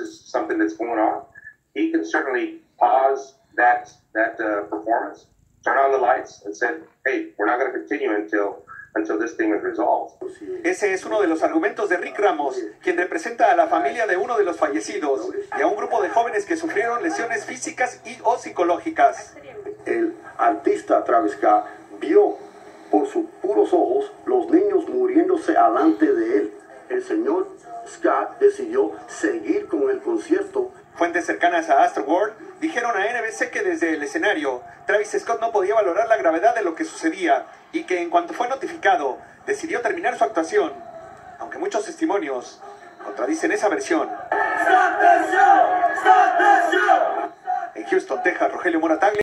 this is something that's going on, he can certainly pause that that uh, performance, turn on the lights, and said, "Hey, we're not going to continue until until this thing is resolved." Ese es uno de los argumentos de Rick Ramos, quien representa a la familia de uno de los fallecidos y a un grupo de jóvenes que sufrieron lesiones físicas y o psicológicas. El artista Travis Scott vio por sus puros ojos los niños muriéndose alante de él. El señor Scott decidió seguir. Fuentes cercanas a Astro World dijeron a NBC que desde el escenario Travis Scott no podía valorar la gravedad de lo que sucedía y que en cuanto fue notificado decidió terminar su actuación, aunque muchos testimonios contradicen esa versión. En Houston, Texas, Rogelio Morataglia.